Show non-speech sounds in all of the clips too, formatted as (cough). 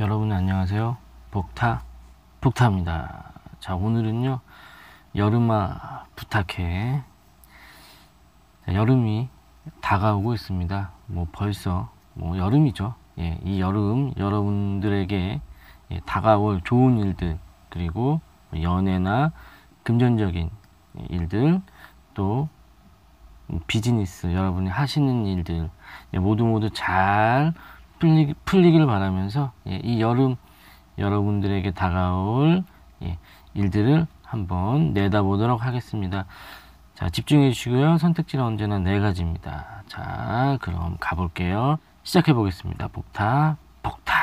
여러분 안녕하세요. 복타 복타입니다. 자 오늘은요 여름아 부탁해. 자, 여름이 다가오고 있습니다. 뭐 벌써 뭐 여름이죠. 예, 이 여름 여러분들에게 예, 다가올 좋은 일들 그리고 연애나 금전적인 일들 또 비즈니스 여러분이 하시는 일들 예, 모두 모두 잘 풀리, 풀리기를 바라면서 예, 이 여름 여러분들에게 다가올 예, 일들을 한번 내다보도록 하겠습니다. 자, 집중해 주시고요. 선택지는 언제나 네 가지입니다. 자, 그럼 가볼게요. 시작해 보겠습니다. 복타, 복타.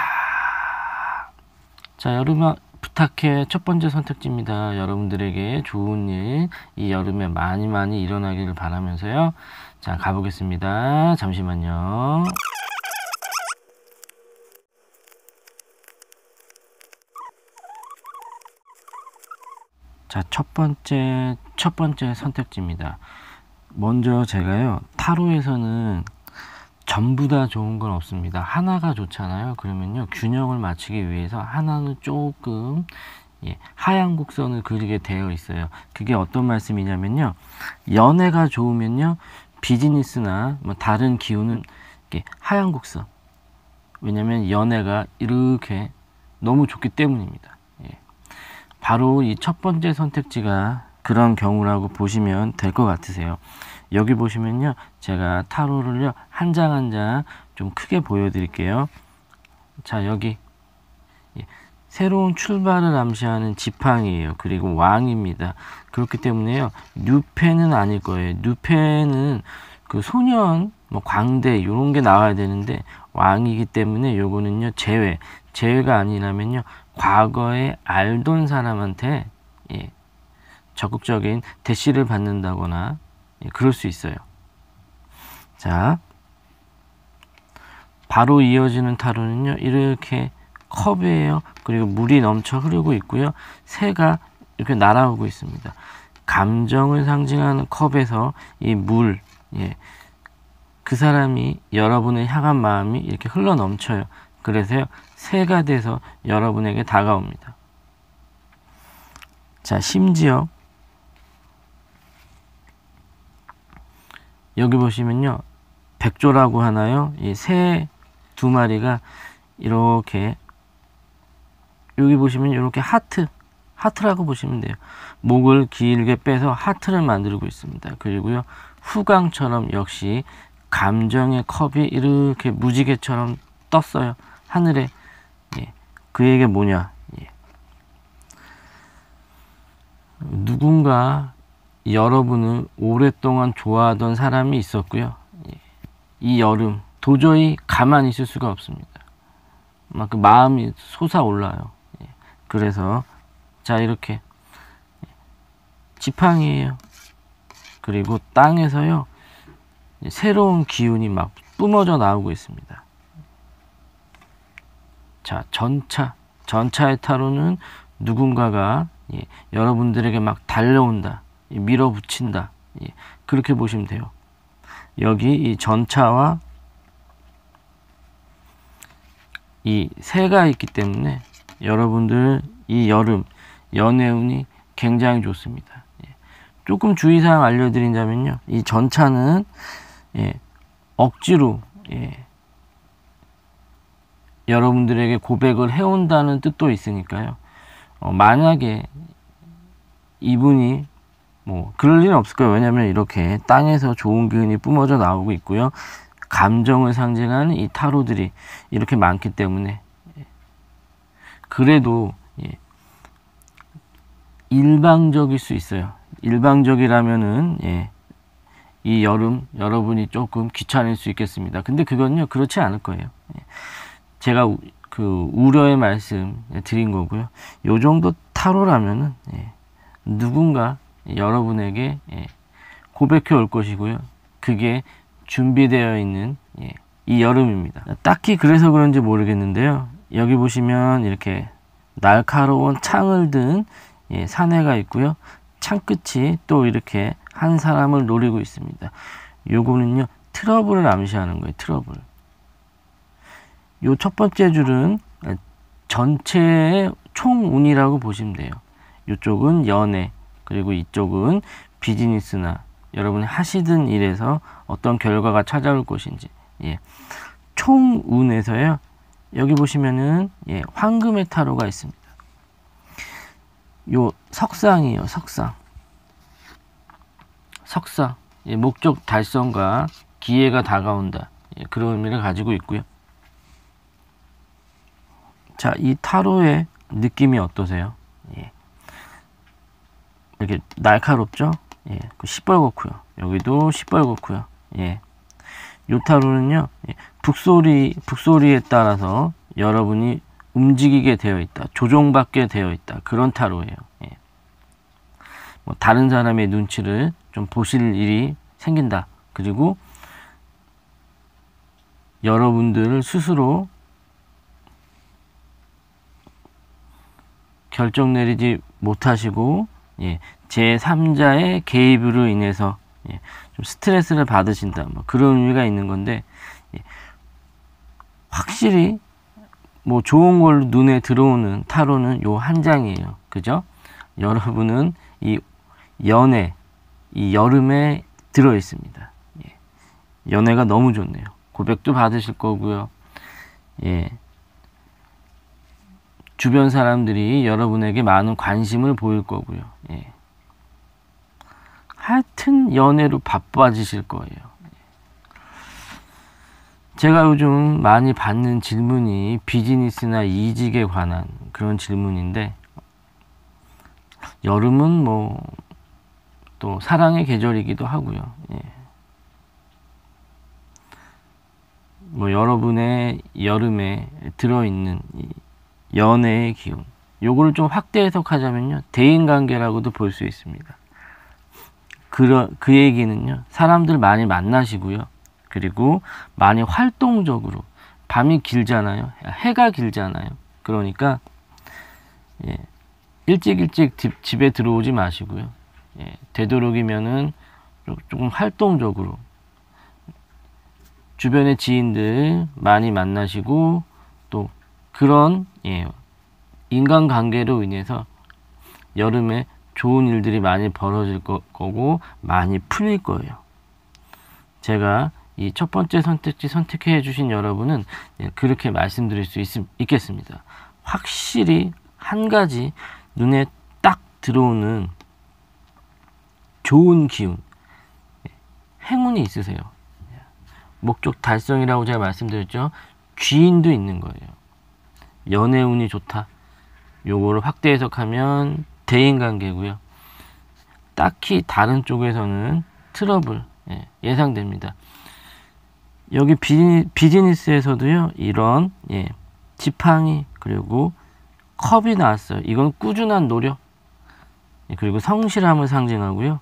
자, 여름아 부탁해 첫 번째 선택지입니다. 여러분들에게 좋은 일, 이 여름에 많이 많이 일어나기를 바라면서요. 자, 가보겠습니다. 잠시만요. 자, 첫 번째, 첫 번째 선택지입니다. 먼저 제가요, 타로에서는 전부 다 좋은 건 없습니다. 하나가 좋잖아요. 그러면요, 균형을 맞추기 위해서 하나는 조금, 예, 하얀 곡선을 그리게 되어 있어요. 그게 어떤 말씀이냐면요, 연애가 좋으면요, 비즈니스나 뭐 다른 기운은 이렇게 하얀 곡선. 왜냐면 연애가 이렇게 너무 좋기 때문입니다. 바로 이 첫 번째 선택지가 그런 경우라고 보시면 될 것 같으세요. 여기 보시면요. 제가 타로를요. 한 장 한 장 좀 크게 보여드릴게요. 자, 여기. 예, 새로운 출발을 암시하는 지팡이에요. 그리고 왕입니다. 그렇기 때문에요. 뉴페는 아닐 거예요. 뉴페는 그 소년, 뭐 광대 이런 게 나와야 되는데 왕이기 때문에 요거는요 제외. 제외가 아니라면요 과거에 알던 사람한테 예, 적극적인 대시를 받는다거나 예, 그럴 수 있어요. 자, 바로 이어지는 타로는요 이렇게 컵이에요. 그리고 물이 넘쳐 흐르고 있고요. 새가 이렇게 날아오고 있습니다. 감정을 상징하는 컵에서 이 물, 예, 그 사람이 여러분을 향한 마음이 이렇게 흘러 넘쳐요. 그래서요, 새가 돼서 여러분에게 다가옵니다. 자, 심지어 여기 보시면요. 백조라고 하나요? 이 새 두 마리가 이렇게 여기 보시면 이렇게 하트 하트라고 보시면 돼요. 목을 길게 빼서 하트를 만들고 있습니다. 그리고요. 후광처럼 역시 감정의 컵이 이렇게 무지개처럼 떴어요. 하늘에 예. 그에게 뭐냐 예. 누군가 여러분을 오랫동안 좋아하던 사람이 있었고요. 예. 이 여름 도저히 가만히 있을 수가 없습니다. 막 그 마음이 솟아올라요. 예. 그래서 자 이렇게 예. 지팡이에요. 그리고 땅에서요 새로운 기운이 막 뿜어져 나오고 있습니다. 자, 전차. 전차의 타로는 누군가가 예, 여러분들에게 막 달려온다. 예, 밀어붙인다. 예, 그렇게 보시면 돼요. 여기 이 전차와 이 새가 있기 때문에 여러분들 이 여름 연애운이 굉장히 좋습니다. 예. 조금 주의사항 알려드린다면요. 이 전차는 예, 억지로 예, 여러분들에게 고백을 해온다는 뜻도 있으니까요. 어, 만약에 이분이 뭐 그럴 일은 없을 거예요. 왜냐하면 이렇게 땅에서 좋은 기운이 뿜어져 나오고 있고요. 감정을 상징하는 이 타로들이 이렇게 많기 때문에 그래도 예, 일방적일 수 있어요. 일방적이라면은 예, 이 여름 여러분이 조금 귀찮을 수 있겠습니다. 근데 그건요 그렇지 않을 거예요. 예. 제가 그 우려의 말씀 드린 거고요. 요 정도 타로라면은 예, 누군가 여러분에게 예, 고백해 올 것이고요. 그게 준비되어 있는 예, 이 여름입니다. 딱히 그래서 그런지 모르겠는데요. 여기 보시면 이렇게 날카로운 창을 든 예, 사내가 있고요. 창 끝이 또 이렇게 한 사람을 노리고 있습니다. 요거는요 트러블을 암시하는 거예요. 트러블. 요 첫 번째 줄은 전체의 총운이라고 보시면 돼요. 이쪽은 연애, 그리고 이쪽은 비즈니스나 여러분이 하시던 일에서 어떤 결과가 찾아올 것인지. 예. 총운에서요. 여기 보시면은 예, 황금의 타로가 있습니다. 요 석상이요, 석상. 석상. 예, 목적 달성과 기회가 다가온다. 예, 그런 의미를 가지고 있고요. 자, 이 타로의 느낌이 어떠세요? 예. 이렇게 날카롭죠? 예, 그 시뻘겋고요. 여기도 시뻘겋고요. 예. 요 타로는요, 예, 북소리, 북소리에 따라서 여러분이 움직이게 되어 있다. 조종받게 되어 있다. 그런 타로예요. 예. 뭐 다른 사람의 눈치를 좀 보실 일이 생긴다. 그리고 여러분들 스스로 결정 내리지 못하시고 예, 제3자의 개입으로 인해서 예, 좀 스트레스를 받으신다. 뭐 그런 의미가 있는 건데 예, 확실히 뭐 좋은 걸 눈에 들어오는 타로는 요 한 장이에요. 그죠? 여러분은 이 연애, 이 여름에 들어 있습니다. 예. 연애가 너무 좋네요. 고백도 받으실 거고요. 예. 주변 사람들이 여러분에게 많은 관심을 보일 거고요. 예. 하여튼 연애로 바빠지실 거예요. 제가 요즘 많이 받는 질문이 비즈니스나 이직에 관한 그런 질문인데 여름은 뭐 또 사랑의 계절이기도 하고요. 예. 뭐 여러분의 여름에 들어있는 연애의 기운 요거를 좀 확대 해석하자면요 대인 관계라고도 볼 수 있습니다. 그, 그 얘기는요 사람들 많이 만나시고요 그리고 많이 활동적으로 밤이 길잖아요. 해가 길잖아요. 그러니까 예, 일찍 일찍 집, 집에 들어오지 마시고요. 예, 되도록이면은 조금 활동적으로 주변의 지인들 많이 만나시고 또 그런 예, 인간관계로 인해서 여름에 좋은 일들이 많이 벌어질 거, 고 많이 풀릴 거예요. 제가 이 첫 번째 선택지 선택해 주신 여러분은 예, 그렇게 말씀드릴 수 있, 있겠습니다. 확실히 한 가지 눈에 딱 들어오는 좋은 기운, 예, 행운이 있으세요. 목적 달성이라고 제가 말씀드렸죠. 귀인도 있는 거예요. 연애 운이 좋다. 요거를 확대 해석하면 대인관계고요. 딱히 다른 쪽에서는 트러블 예, 예상됩니다. 여기 비즈니 스에서도요 이런 예, 지팡이 그리고 컵이 나왔어요. 이건 꾸준한 노력 예, 그리고 성실함을 상징하고요.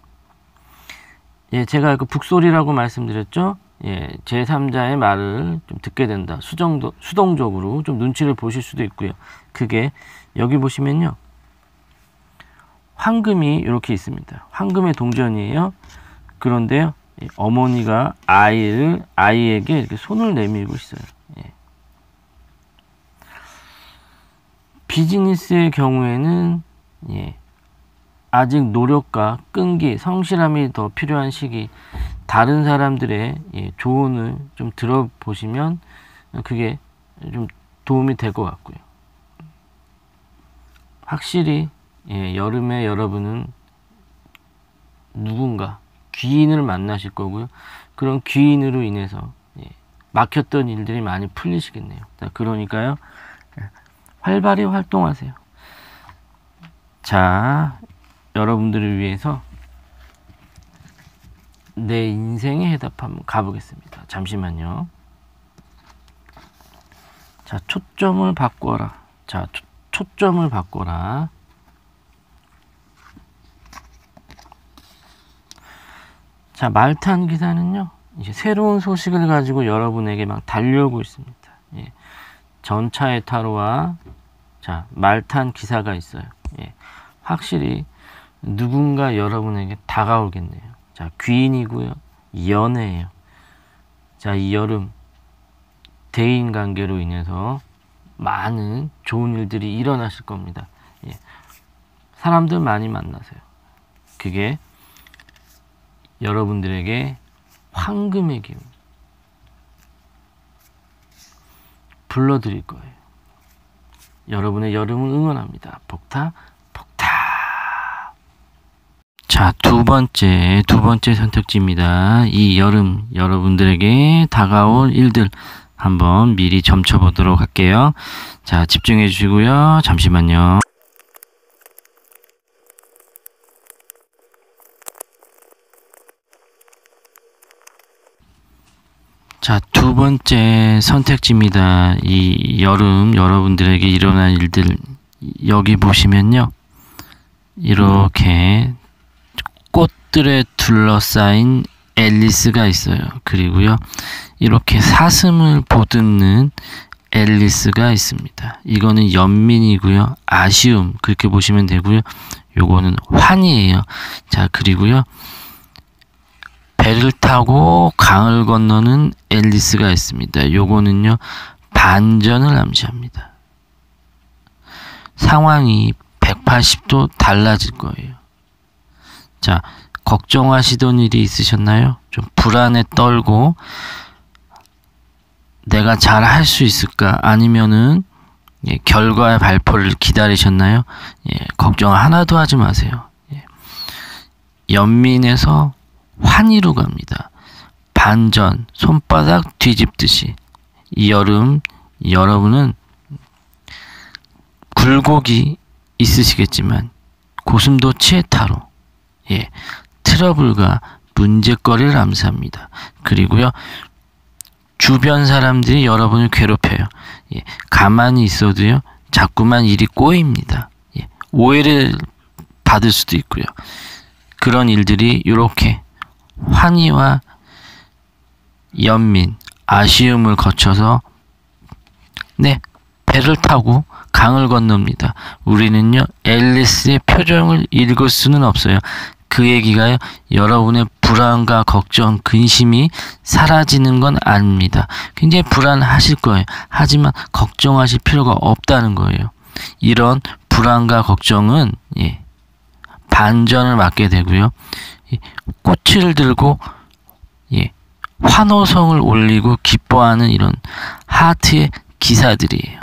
예, 제가 그 북소리라고 말씀드렸죠. 예, 제3자의 말을 좀 듣게 된다. 수정도, 수동적으로 좀 눈치를 보실 수도 있고요. 그게 여기 보시면요. 황금이 이렇게 있습니다. 황금의 동전이에요. 그런데요. 어머니가 아이를 아이에게 이렇게 손을 내밀고 있어요. 예. 비즈니스의 경우에는 예. 아직 노력과 끈기, 성실함이 더 필요한 시기. 다른 사람들의 예, 조언을 좀 들어보시면 그게 좀 도움이 될 것 같고요. 확실히 예, 여름에 여러분은 누군가 귀인을 만나실 거고요. 그런 귀인으로 인해서 예, 막혔던 일들이 많이 풀리시겠네요. 그러니까요. 예, 활발히 활동하세요. 자, 여러분들을 위해서 내 인생의 해답 한번 가보겠습니다. 잠시만요. 자, 초점을 바꿔라. 자, 초, 초점을 바꿔라. 자, 말탄 기사는요, 이제 새로운 소식을 가지고 여러분에게 막 달려오고 있습니다. 예. 전차의 타로와 자, 말탄 기사가 있어요. 예. 확실히 누군가 여러분에게 다가오겠네요. 자, 귀인이고요. 연애예요. 자, 이 여름 대인 관계로 인해서 많은 좋은 일들이 일어나실 겁니다. 예. 사람들 많이 만나세요. 그게 여러분들에게 황금의 기운 불러드릴 거예요. 여러분의 여름을 응원합니다. 복타. 자, 두 번째, 두 번째 선택지입니다. 이 여름 여러분들에게 다가올 일들 한번 미리 점쳐보도록 할게요. 자, 집중해 주시고요. 잠시만요. 자, 두 번째 선택지입니다. 이 여름 여러분들에게 일어난 일들 여기 보시면요. 이렇게 꽃들에 둘러싸인 앨리스가 있어요. 그리고요. 이렇게 사슴을 보듬는 앨리스가 있습니다. 이거는 연민이고요. 아쉬움 그렇게 보시면 되고요. 요거는 환이에요. 자, 그리고요. 배를 타고 강을 건너는 앨리스가 있습니다. 요거는요. 반전을 암시합니다. 상황이 180도 달라질 거예요. 자, 걱정하시던 일이 있으셨나요? 좀 불안에 떨고 내가 잘 할 수 있을까? 아니면은 예, 결과의 발표를 기다리셨나요? 예, 걱정 하나도 하지 마세요. 예. 연민에서 환희로 갑니다. 반전, 손바닥 뒤집듯이 이 여름 여러분은 굴곡이 있으시겠지만 고슴도치의 타로, 예, 트러블과 문제거리를 암시합니다. 그리고요 주변 사람들이 여러분을 괴롭혀요. 예, 가만히 있어도요 자꾸만 일이 꼬입니다. 예, 오해를 받을 수도 있고요. 그런 일들이 이렇게 환희와 연민, 아쉬움을 거쳐서 네 배를 타고 강을 건넙니다. 우리는요 앨리스의 표정을 읽을 수는 없어요. 그 얘기가요 여러분의 불안과 걱정, 근심이 사라지는 건 아닙니다. 굉장히 불안하실 거예요. 하지만 걱정하실 필요가 없다는 거예요. 이런 불안과 걱정은 예, 반전을 맞게 되고요. 꽃을 들고 예, 환호성을 올리고 기뻐하는 이런 하트의 기사들이에요.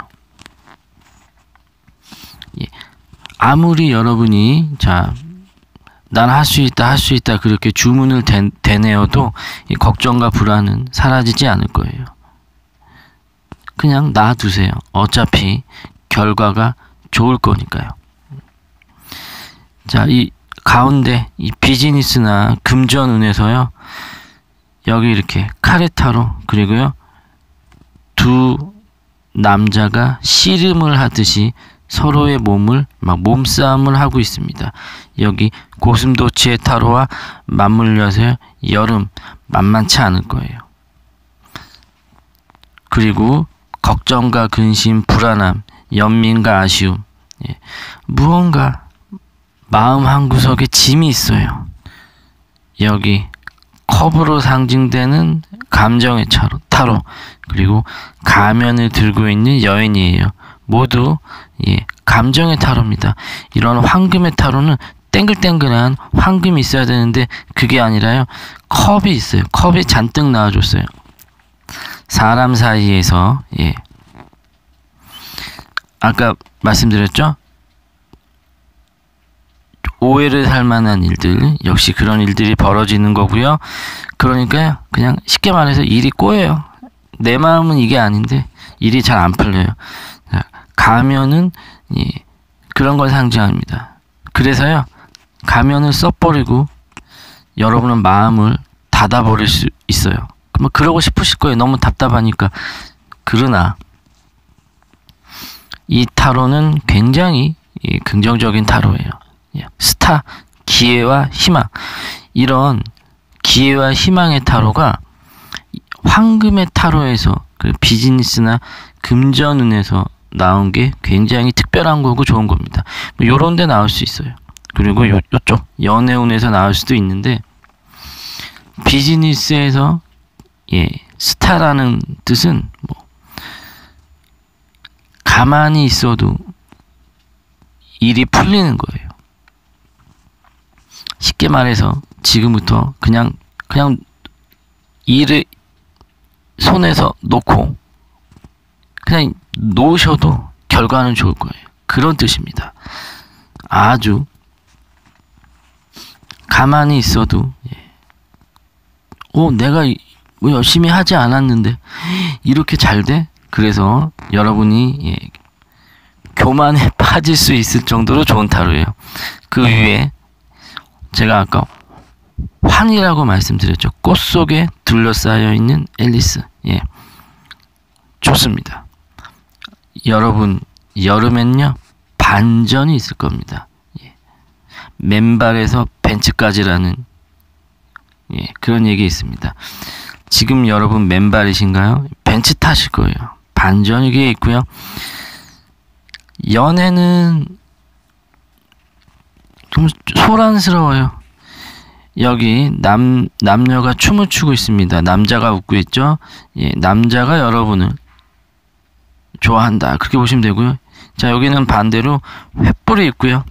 예, 아무리 여러분이 자, 난 할 수 있다, 할 수 있다 그렇게 주문을 대, 대내어도 이 걱정과 불안은 사라지지 않을 거예요. 그냥 놔두세요. 어차피 결과가 좋을 거니까요. 자, 이 가운데 이 비즈니스나 금전운에서요. 여기 이렇게 카레타로 그리고요. 두 남자가 씨름을 하듯이 서로의 몸을 막 몸싸움을 하고 있습니다. 여기 고슴도치의 타로와 맞물려서 여름 만만치 않을 거예요. 그리고 걱정과 근심, 불안함, 연민과 아쉬움, 예. 무언가 마음 한 구석에 짐이 있어요. 여기 컵으로 상징되는 감정의 차로, 타로 그리고 가면을 들고 있는 여인이에요. 모두 예, 감정의 타로입니다. 이런 황금의 타로는 땡글땡글한 황금이 있어야 되는데 그게 아니라요. 컵이 있어요. 컵이 잔뜩 나와줬어요. 사람 사이에서 예. 아까 말씀드렸죠? 오해를 살 만한 일들 역시 그런 일들이 벌어지는 거고요. 그러니까 그냥 쉽게 말해서 일이 꼬여요. 내 마음은 이게 아닌데 일이 잘 안 풀려요. 가면은 예, 그런 걸 상징합니다. 그래서요 가면을 써버리고 여러분은 마음을 닫아버릴 수 있어요. 그럼 그러고 싶으실 거예요. 너무 답답하니까. 그러나 이 타로는 굉장히 예, 긍정적인 타로예요. 예, 스타, 기회와 희망. 이런 기회와 희망의 타로가 황금의 타로에서 그 비즈니스나 금전운에서 나온 게 굉장히 특별한 거고 좋은 겁니다. 뭐 요런 데 나올 수 있어요. 그리고 요, 요쪽 연애운에서 나올 수도 있는데 비즈니스에서 예, 스타라는 뜻은 뭐 가만히 있어도 일이 풀리는 거예요. 쉽게 말해서 지금부터 그냥 그냥 일을 손에서 놓고 그냥 놓으셔도 결과는 좋을 거예요. 그런 뜻입니다. 아주 가만히 있어도 예. 어 내가 뭐 열심히 하지 않았는데 이렇게 잘 돼? 그래서 여러분이 예, 교만에 (laughs) 빠질 수 있을 정도로 좋은 타로예요. 그 위에 제가 아까 환이라고 말씀드렸죠. 꽃 속에 둘러싸여 있는 앨리스. 예. 좋습니다. 여러분, 여름엔요, 반전이 있을 겁니다. 예. 맨발에서 벤츠까지라는, 예, 그런 얘기 있습니다. 지금 여러분 맨발이신가요? 벤츠 타실 거예요. 반전이 게 있고요. 연애는 좀 소란스러워요. 여기 남 남녀가 춤을 추고 있습니다. 남자가 웃고 있죠. 예, 남자가 여러분을 좋아한다. 그렇게 보시면 되고요. 자, 여기는 반대로 횃불이 있고요.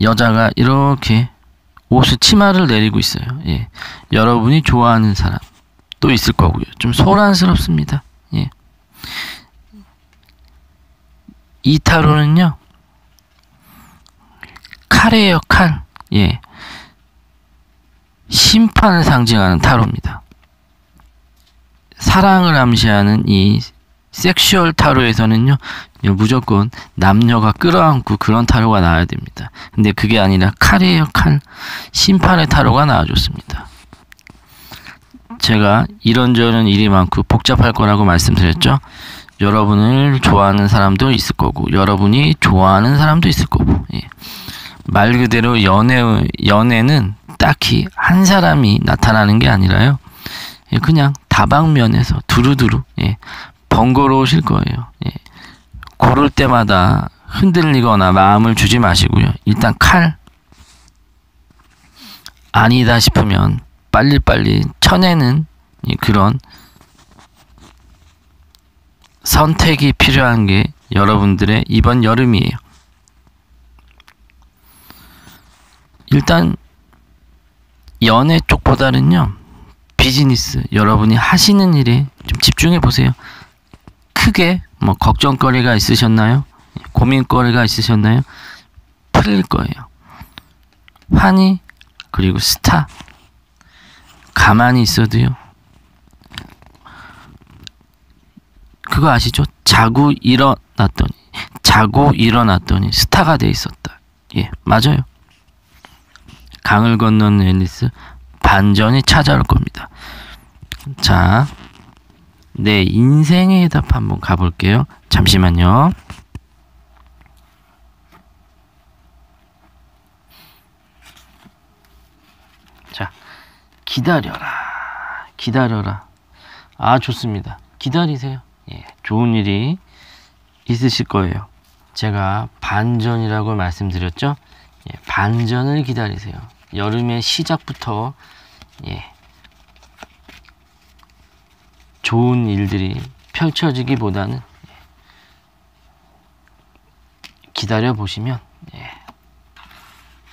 여자가 이렇게 옷을 치마를 내리고 있어요. 예. 여러분이 좋아하는 사람 또 있을 거고요. 좀 소란스럽습니다. 예. 이 타로는요. 칼이에요, 칼. 예. 심판을 상징하는 타로입니다. 사랑을 암시하는 이 sexual 타로에서는요, 무조건 남녀가 끌어안고 그런 타로가 나와야 됩니다. 근데 그게 아니라 칼이에요, 칼. 심판의 타로가 나와줬습니다. 제가 이런저런 일이 많고 복잡할 거라고 말씀드렸죠. 여러분을 좋아하는 사람도 있을 거고, 여러분이 좋아하는 사람도 있을 거고, 예. 말 그대로 연애, 연애는 딱히 한 사람이 나타나는 게 아니라요. 예, 그냥 다방면에서 두루두루, 예, 번거로우실 거예요. 예. 고를 때마다 흔들리거나 마음을 주지 마시고요. 일단 칼 아니다 싶으면 빨리빨리 쳐내는 그런 선택이 필요한 게 여러분들의 이번 여름이에요. 일단 연애 쪽보다는요 비즈니스 여러분이 하시는 일에 좀 집중해 보세요. 크게 뭐 걱정거리가 있으셨나요? 고민거리가 있으셨나요? 풀릴 거예요. 환희 그리고 스타 가만히 있어도요. 그거 아시죠? 자고 일어났더니 자고 일어났더니 스타가 돼 있었다. 예, 맞아요. 강을 건너는 앨리스 반전이 찾아올 겁니다. 자, 내 인생의 해답 한번 가볼게요. 잠시만요. 자, 기다려라. 기다려라. 아, 좋습니다. 기다리세요. 예, 좋은 일이 있으실 거예요. 제가 반전이라고 말씀드렸죠? 예, 반전을 기다리세요. 여름의 시작부터 예, 좋은 일들이 펼쳐지기보다는 기다려 보시면 예.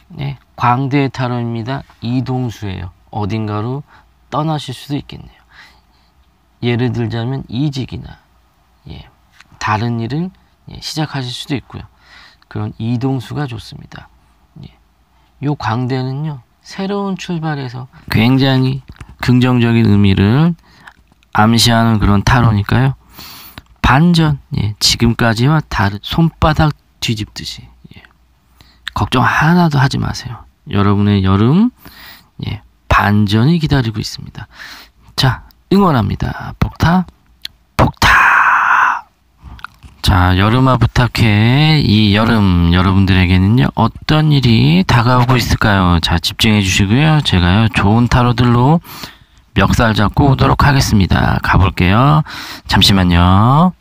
네, 광대의 타로입니다. 이동수예요. 어딘가로 떠나실 수도 있겠네요. 예를 들자면 이직이나 예, 다른 일을 예, 시작하실 수도 있고요. 그런 이동수가 좋습니다. 예. 요 광대는요 새로운 출발에서 굉장히 긍정적인 의미를 암시하는 그런 타로니까요. 반전, 예, 지금까지와 다른 손바닥 뒤집듯이 예, 걱정 하나도 하지 마세요. 여러분의 여름 예, 반전이 기다리고 있습니다. 자, 응원합니다. 복타, 복타. 자, 여름아 부탁해. 이 여름 여러분들에게는요, 어떤 일이 다가오고 있을까요? 자, 집중해 주시고요. 제가요, 좋은 타로들로 멱살 잡고 오도록 하겠습니다. 가볼게요. 잠시만요.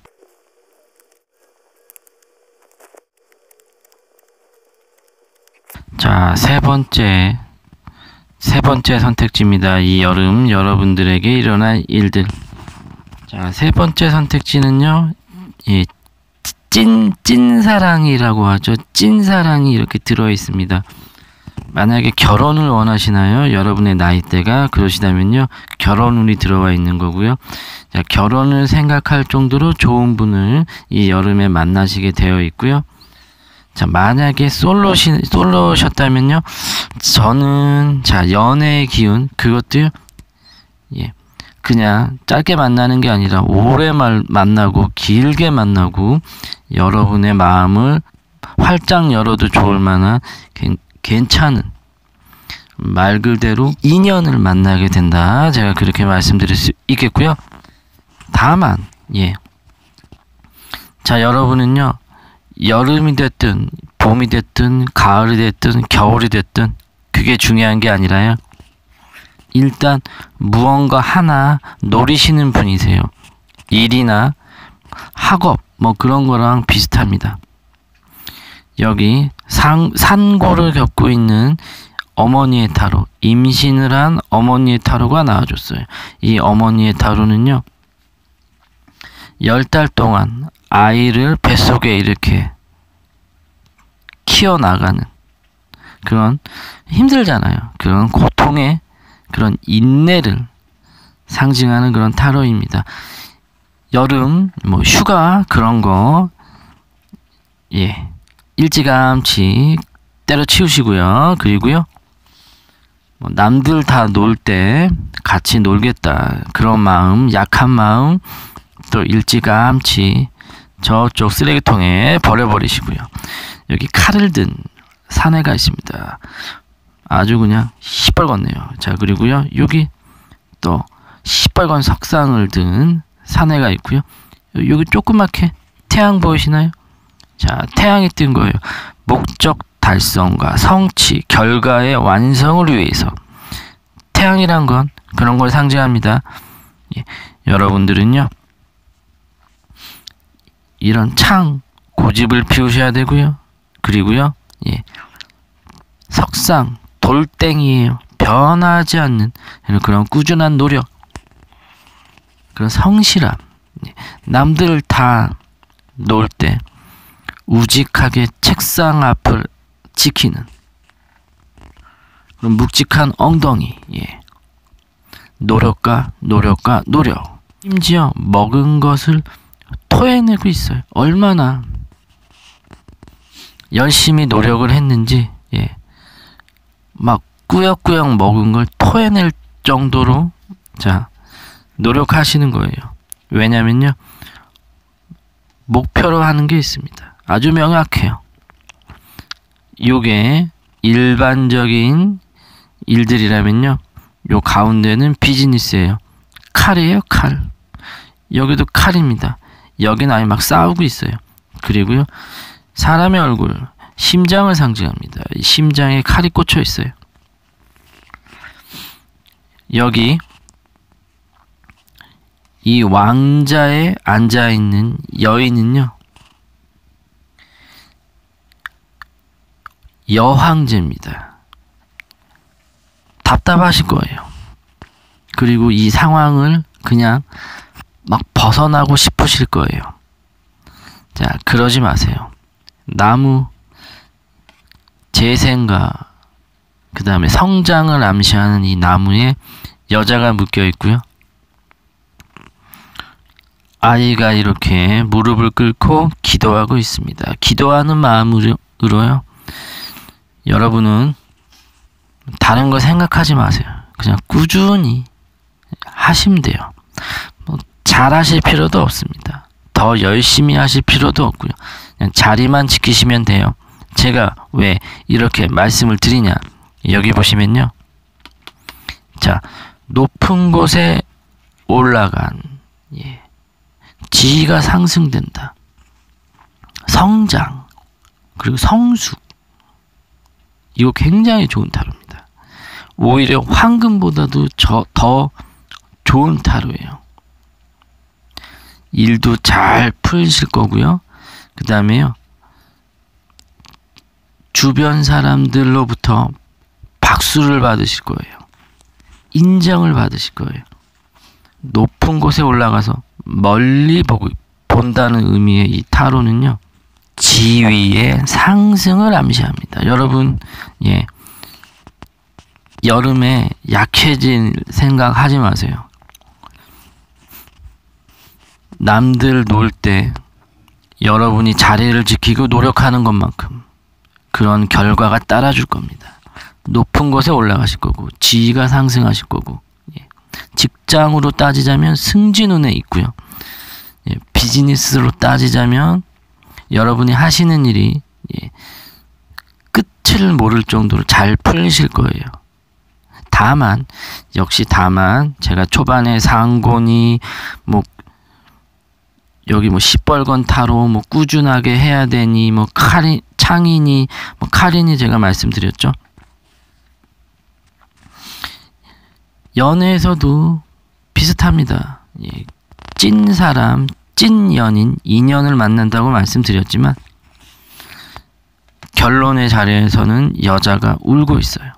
자, 세 번째, 세 번째 선택지입니다. 이 여름 여러분들에게 일어날 일들. 자, 세 번째 선택지는요, 이 찐, 찐사랑이라고 하죠. 찐사랑이 이렇게 들어 있습니다. 만약에 결혼을 원하시나요? 여러분의 나이대가 그러시다면요. 결혼운이 들어와 있는 거고요. 자, 결혼을 생각할 정도로 좋은 분을 이 여름에 만나시게 되어 있고요. 자, 만약에 솔로시, 솔로셨다면요. 저는, 자, 연애의 기운, 그것도요. 예. 그냥 짧게 만나는 게 아니라 오래 말, 만나고 길게 만나고 여러분의 마음을 활짝 열어도 좋을 만한 괜찮은 말 그대로 인연을 만나게 된다. 제가 그렇게 말씀드릴 수 있겠고요. 다만 예. 자, 여러분은요. 여름이 됐든 봄이 됐든 가을이 됐든 겨울이 됐든 그게 중요한 게 아니라요. 일단 무언가 하나 노리시는 분이세요. 일이나 학업 뭐 그런 거랑 비슷합니다. 여기 상, 산고를 겪고 있는 어머니의 타로, 임신을 한 어머니의 타로가 나와줬어요. 이 어머니의 타로는요, 열달 동안 아이를 뱃속에 이렇게 키워나가는 그런 힘들잖아요. 그런 고통의 그런 인내를 상징하는 그런 타로입니다. 여름, 뭐 휴가 그런 거, 예, 일찌감치 때려치우시고요. 그리고요, 뭐 남들 다 놀 때 같이 놀겠다 그런 마음, 약한 마음 또 일찌감치 저쪽 쓰레기통에 버려버리시고요. 여기 칼을 든 사내가 있습니다. 아주 그냥 시뻘겋네요. 자, 그리고요. 여기 또 시뻘건 석상을 든 사내가 있고요. 여기 조그맣게 태양 보이시나요? 자, 태양이 뜬 거예요. 목적 달성과 성취, 결과의 완성을 위해서 태양이란 건 그런 걸 상징합니다. 예, 여러분들은요. 이런 창 고집을 피우셔야 되고요. 그리고요. 예. 석상 돌덩이에요. 변하지 않는 그런 꾸준한 노력, 그런 성실함. 남들 다놀때 우직하게 책상 앞을 지키는 그런 묵직한 엉덩이. 예. 노력과 노력과 노력. 심지어 먹은 것을 토해내고 있어요. 얼마나 열심히 노력을 했는지 예. 막 꾸역꾸역 먹은 걸 토해낼 정도로 자 노력하시는 거예요. 왜냐면요 목표로 하는 게 있습니다. 아주 명확해요. 요게 일반적인 일들이라면요 요 가운데는 비즈니스예요. 칼이에요 칼. 여기도 칼입니다. 여기는 아예 막 싸우고 있어요. 그리고요 사람의 얼굴 심장을 상징합니다. 심장에 칼이 꽂혀 있어요. 여기 이 왕자에 앉아 있는 여인은요. 여황제입니다. 답답하실 거예요. 그리고 이 상황을 그냥 막 벗어나고 싶으실 거예요. 자, 그러지 마세요. 나무 재생과 그 다음에 성장을 암시하는 이 나무에 여자가 묶여 있고요. 아이가 이렇게 무릎을 꿇고 기도하고 있습니다. 기도하는 마음으로요. 여러분은 다른 거 생각하지 마세요. 그냥 꾸준히 하시면 돼요. 뭐 잘하실 필요도 없습니다. 더 열심히 하실 필요도 없고요. 그냥 자리만 지키시면 돼요. 제가 왜 이렇게 말씀을 드리냐? 여기 보시면요. 자, 높은 곳에 올라간 예. 지위가 상승된다. 성장 그리고 성숙 이거 굉장히 좋은 타로입니다. 오히려 황금보다도 저, 더 좋은 타로예요. 일도 잘 풀실 거고요. 그 다음에요. 주변 사람들로부터 박수를 받으실 거예요. 인정을 받으실 거예요. 높은 곳에 올라가서 멀리 보고 본다는 의미의 이 타로는요. 지위의 상승을 암시합니다. 여러분, 예. 여름에 약해진 생각 하지 마세요. 남들 놀 때 여러분이 자리를 지키고 노력하는 것만큼 그런 결과가 따라줄 겁니다. 높은 곳에 올라가실 거고 지위가 상승하실 거고 예. 직장으로 따지자면 승진운에 있고요. 예. 비즈니스로 따지자면 여러분이 하시는 일이 예. 끝을 모를 정도로 잘 풀리실 거예요. 다만 역시 다만 제가 초반에 상고니 뭐 여기 뭐 시뻘건 타로 뭐 꾸준하게 해야 되니 뭐 카리 창이니 뭐 카린이 제가 말씀드렸죠. 연애에서도 비슷합니다. 예, 찐 사람, 찐 연인, 인연을 만난다고 말씀드렸지만 결론의 자리에서는 여자가 울고 있어요.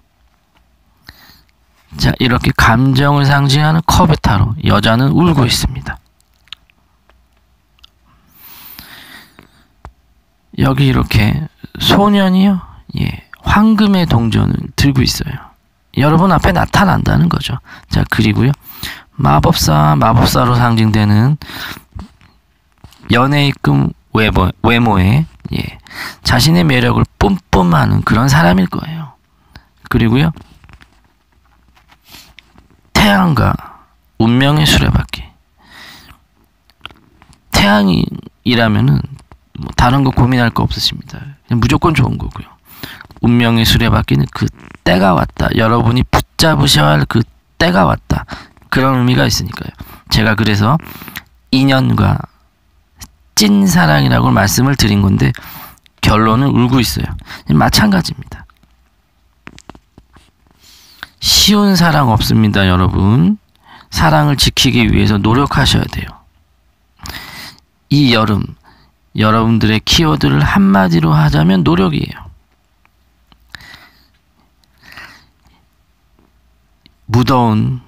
자, 이렇게 감정을 상징하는 컵의 타로 여자는 울고 있습니다. 여기 이렇게 소년이요. 예. 황금의 동전을 들고 있어요. 여러분 앞에 나타난다는 거죠. 자, 그리고요. 마법사, 마법사로 상징되는 연애입금 외모, 외모에 예, 자신의 매력을 뿜뿜하는 그런 사람일 거예요. 그리고요. 태양과 운명의 수레바퀴. 태양이라면은 뭐 다른 거 고민할 거 없으십니다. 무조건 좋은 거고요. 운명의 수레바퀴는 그 때가 왔다. 여러분이 붙잡으셔야 할 그 때가 왔다. 그런 의미가 있으니까요. 제가 그래서 인연과 찐 사랑이라고 말씀을 드린 건데 결론은 울고 있어요. 마찬가지입니다. 쉬운 사랑 없습니다, 여러분. 사랑을 지키기 위해서 노력하셔야 돼요. 이 여름 여러분들의 키워드를 한마디로 하자면 노력이에요. 무더운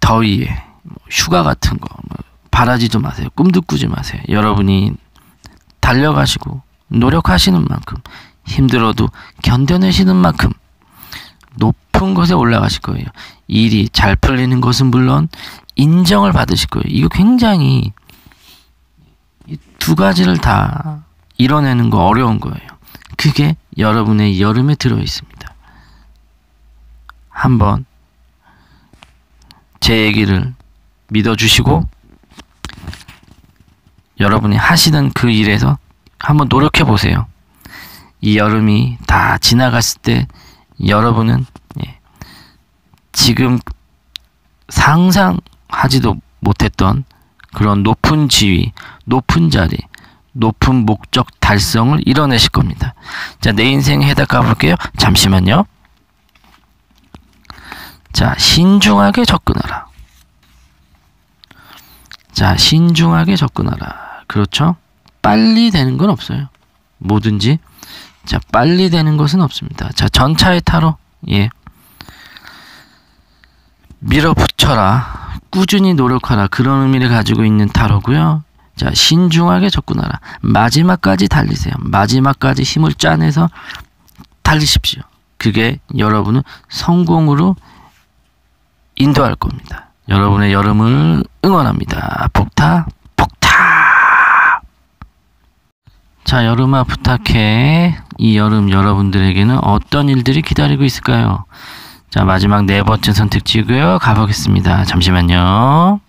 더위에 뭐 휴가 같은 거뭐 바라지도 마세요. 꿈도 꾸지 마세요. 여러분이 달려가시고 노력하시는 만큼 힘들어도 견뎌내시는 만큼 높은 곳에 올라가실 거예요. 일이 잘 풀리는 것은 물론 인정을 받으실 거예요. 이거 굉장히 두 가지를 다 이뤄내는 거 어려운 거예요. 그게 여러분의 여름에 들어 있습니다. 한번 제 얘기를 믿어주시고 여러분이 하시는 그 일에서 한번 노력해 보세요. 이 여름이 다 지나갔을 때 여러분은 예, 지금 상상하지도 못했던 그런 높은 지위, 높은 자리, 높은 목적 달성을 이뤄내실 겁니다. 자, 내 인생 해답 가볼게요. 잠시만요. 자, 신중하게 접근하라. 자, 신중하게 접근하라. 그렇죠? 빨리 되는 건 없어요. 뭐든지. 자, 빨리 되는 것은 없습니다. 자, 전차의 타로. 예. 밀어붙여라. 꾸준히 노력하라. 그런 의미를 가지고 있는 타로고요. 자, 신중하게 접근하라. 마지막까지 달리세요. 마지막까지 힘을 짜내서 달리십시오. 그게 여러분을 성공으로 인도할 겁니다. 여러분의 여름을 응원합니다. 폭타! 자, 여름아 부탁해. 이 여름 여러분들에게는 어떤 일들이 기다리고 있을까요? 자, 마지막 네 번째 선택지고요. 가보겠습니다. 잠시만요.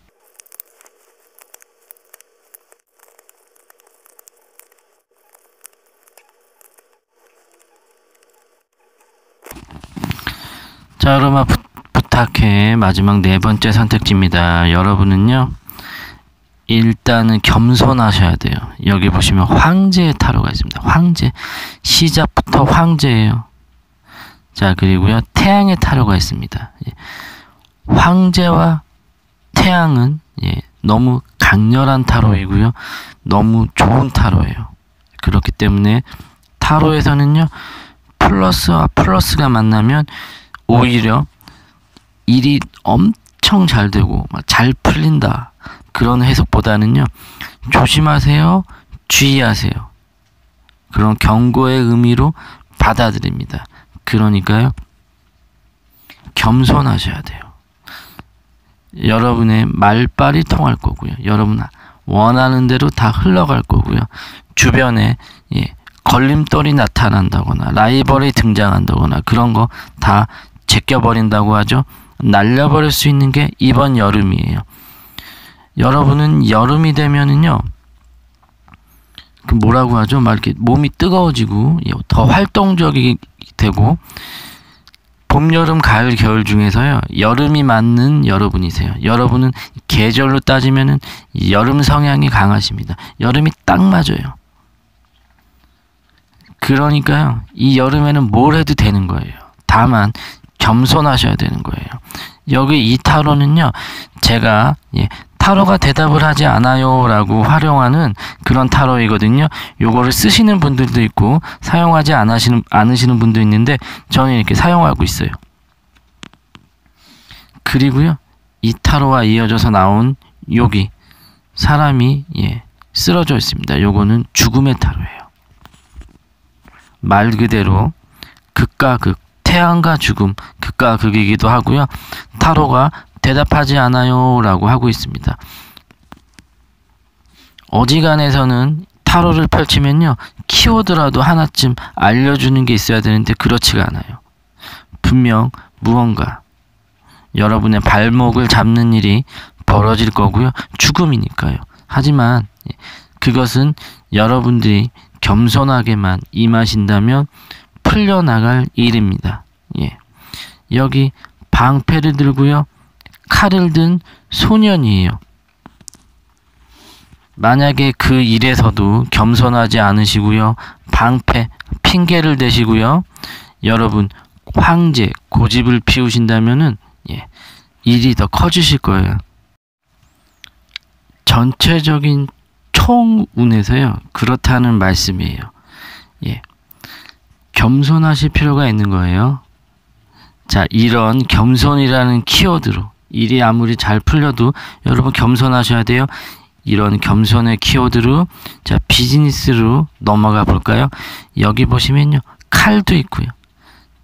자, 여러분 부, 부탁해 마지막 네 번째 선택지입니다. 여러분은요. 일단은 겸손하셔야 돼요. 여기 보시면 황제의 타로가 있습니다. 황제. 시작부터 황제예요. 자, 그리고요. 태양의 타로가 있습니다. 예. 황제와 태양은 예, 너무 강렬한 타로이고요. 너무 좋은 타로예요. 그렇기 때문에 타로에서는요. 플러스와 플러스가 만나면 오히려 일이 엄청 잘 되고 잘 풀린다. 그런 해석보다는요. 조심하세요. 주의하세요. 그런 경고의 의미로 받아들입니다. 그러니까요. 겸손하셔야 돼요. 여러분의 말빨이 통할 거고요. 여러분 원하는 대로 다 흘러갈 거고요. 주변에 예, 걸림돌이 나타난다거나 라이벌이 등장한다거나 그런 거 다 제껴버린다고 하죠. 날려버릴 수 있는 게 이번 여름이에요. 여러분은 여름이 되면은요. 그 뭐라고 하죠? 막 이렇게 몸이 뜨거워지고 더 활동적이 되고 봄, 여름, 가을, 겨울 중에서요. 여름이 맞는 여러분이세요. 여러분은 계절로 따지면은 여름 성향이 강하십니다. 여름이 딱 맞아요. 그러니까요. 이 여름에는 뭘 해도 되는 거예요. 다만 겸손하셔야 되는 거예요. 여기 이 타로는요. 제가 예, 타로가 대답을 하지 않아요라고 활용하는 그런 타로이거든요. 요거를 쓰시는 분들도 있고 사용하지 않으시는 않으시는 분도 있는데 저는 이렇게 사용하고 있어요. 그리고요. 이 타로와 이어져서 나온 여기 사람이 예, 쓰러져 있습니다. 요거는 죽음의 타로예요. 말 그대로 극과 극, 태양과 죽음, 극과 극이기도 하고요. 타로가 대답하지 않아요 라고 하고 있습니다. 어지간해서는 타로를 펼치면요. 키워드라도 하나쯤 알려주는 게 있어야 되는데 그렇지가 않아요. 분명 무언가 여러분의 발목을 잡는 일이 벌어질 거고요. 죽음이니까요. 하지만 그것은 여러분들이 겸손하게만 임하신다면 풀려나갈 일입니다. 예. 여기 방패를 들고요. 칼을 든 소년이에요. 만약에 그 일에서도 겸손하지 않으시고요. 방패, 핑계를 대시고요. 여러분, 황제, 고집을 피우신다면은, 예, 일이 더 커지실 거예요. 전체적인 총운에서요. 그렇다는 말씀이에요. 예. 겸손하실 필요가 있는 거예요. 자, 이런 겸손이라는 키워드로 일이 아무리 잘 풀려도 여러분 겸손하셔야 돼요. 이런 겸손의 키워드로 자 비즈니스로 넘어가 볼까요? 여기 보시면요 칼도 있고요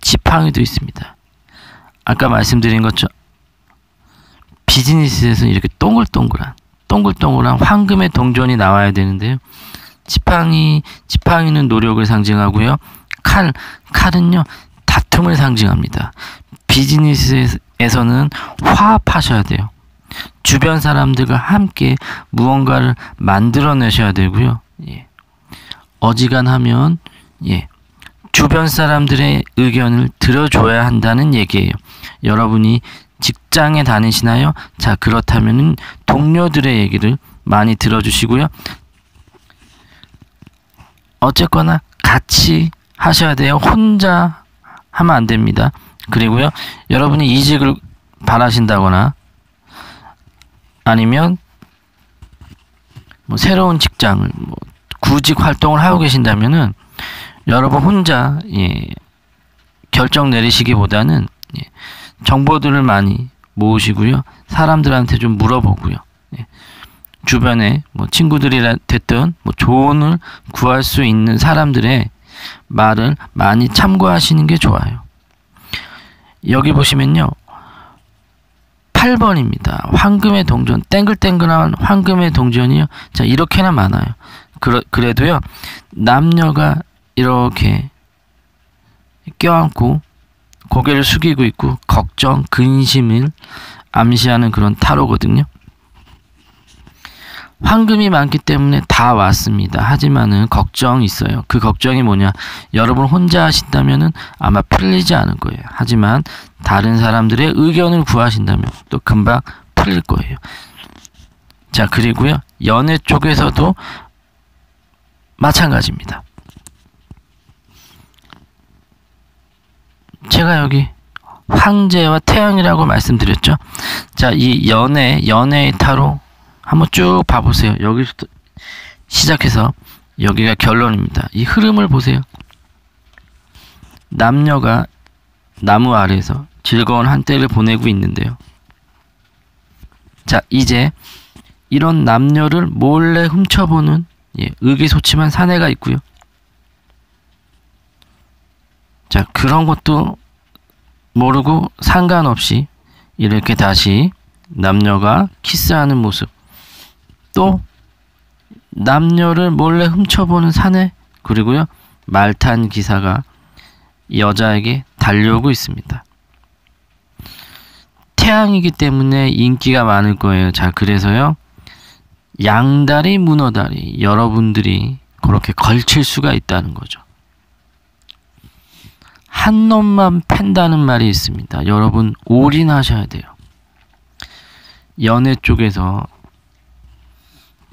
지팡이도 있습니다. 아까 말씀드린 것처럼 비즈니스에서 이렇게 동글동글한 동글동글한 황금의 동전이 나와야 되는데요. 지팡이 지팡이는 노력을 상징하고요. 칼 칼은요 다툼을 상징합니다. 비즈니스에서는 화합하셔야 돼요. 주변 사람들과 함께 무언가를 만들어내셔야 되고요. 예. 어지간하면 예. 주변 사람들의 의견을 들어줘야 한다는 얘기예요. 여러분이 직장에 다니시나요? 자, 그렇다면 동료들의 얘기를 많이 들어주시고요. 어쨌거나 같이 하셔야 돼요. 혼자 하면 안 됩니다. 그리고요, 여러분이 이직을 바라신다거나 아니면 뭐 새로운 직장을 뭐 구직 활동을 하고 계신다면은 여러분 혼자 예, 결정 내리시기보다는 예, 정보들을 많이 모으시고요. 사람들한테 좀 물어보고요. 예, 주변에 뭐 친구들이라 됐든 뭐 조언을 구할 수 있는 사람들의 말을 많이 참고하시는 게 좋아요. 여기 보시면요. 8번입니다. 황금의 동전, 땡글땡글한 황금의 동전이요. 자, 이렇게나 많아요. 그러, 그래도요, 남녀가 이렇게 껴안고 고개를 숙이고 있고, 걱정, 근심을 암시하는 그런 타로거든요. 황금이 많기 때문에 다 왔습니다. 하지만은 걱정이 있어요. 그 걱정이 뭐냐? 여러분 혼자 하신다면은 아마 풀리지 않을 거예요. 하지만 다른 사람들의 의견을 구하신다면 또 금방 풀릴 거예요. 자, 그리고요. 연애 쪽에서도 마찬가지입니다. 제가 여기 황제와 태양이라고 말씀드렸죠. 자, 이 연애, 연애의 타로 한번 쭉 봐보세요. 여기부터 시작해서 여기가 결론입니다. 이 흐름을 보세요. 남녀가 나무 아래에서 즐거운 한때를 보내고 있는데요. 자, 이제 이런 남녀를 몰래 훔쳐보는 예, 의기소침한 사내가 있고요. 자, 그런 것도 모르고 상관없이 이렇게 다시 남녀가 키스하는 모습. 또 남녀를 몰래 훔쳐보는 사내 그리고요 말탄 기사가 여자에게 달려오고 있습니다. 태양이기 때문에 인기가 많을 거예요. 자 그래서요 양다리 문어다리 여러분들이 그렇게 걸칠 수가 있다는 거죠. 한 놈만 팬다는 말이 있습니다. 여러분 올인하셔야 돼요. 연애 쪽에서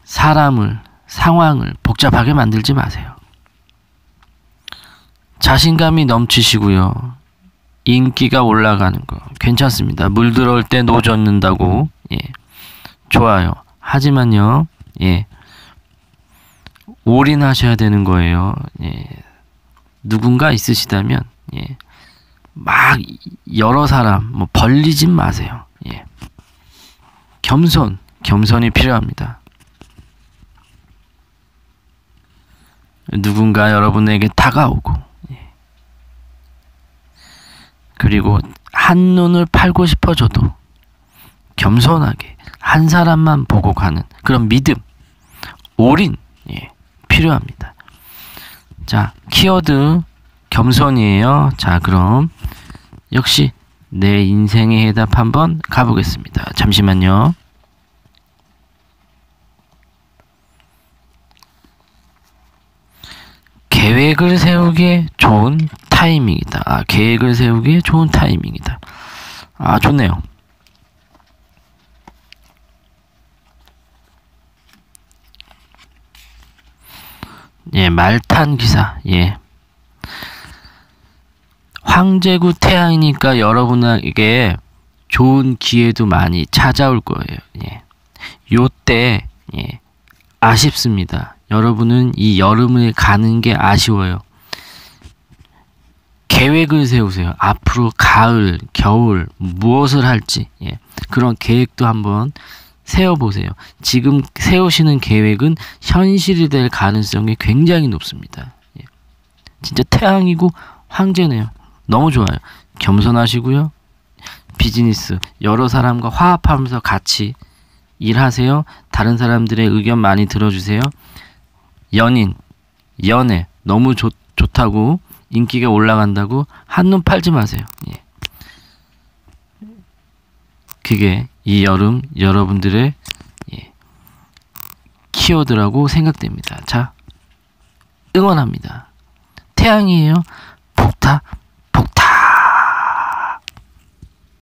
사람을 상황을 복잡하게 만들지 마세요. 자신감이 넘치시고요. 인기가 올라가는 거 괜찮습니다. 물 들어올 때 노젓는다고 예. 좋아요. 하지만요. 예. 올인하셔야 되는 거예요. 예. 누군가 있으시다면 예. 막 여러 사람 뭐 벌리진 마세요. 예. 겸손, 겸손이 필요합니다. 누군가 여러분에게 다가오고 예. 그리고 한 눈을 팔고 싶어져도 겸손하게 한 사람만 보고 가는 그런 믿음, 올인 예, 필요합니다. 자, 키워드 겸손이에요. 자, 그럼 역시 내 인생의 해답 한번 가보겠습니다. 잠시만요. 계획을 세우기에 좋은 타이밍이다. 아, 계획을 세우기에 좋은 타이밍이다. 아, 좋네요. 예, 말탄 기사. 예. 황제구 태양이니까 여러분에게 좋은 기회도 많이 찾아올 거예요. 예. 요때 예. 아쉽습니다. 여러분은 이 여름을 가는 게 아쉬워요. 계획을 세우세요. 앞으로 가을, 겨울 무엇을 할지 예. 그런 계획도 한번 세워보세요. 지금 세우시는 계획은 현실이 될 가능성이 굉장히 높습니다. 예. 진짜 태양이고 황제네요. 너무 좋아요. 겸손하시고요. 비즈니스 여러 사람과 화합하면서 같이 일하세요. 다른 사람들의 의견 많이 들어주세요. 연인, 연애 너무 좋, 좋다고 인기가 올라간다고 한눈 팔지 마세요. 예. 그게 이 여름 여러분들의 예, 키워드라고 생각됩니다. 자, 응원합니다. 태양이에요. 복탁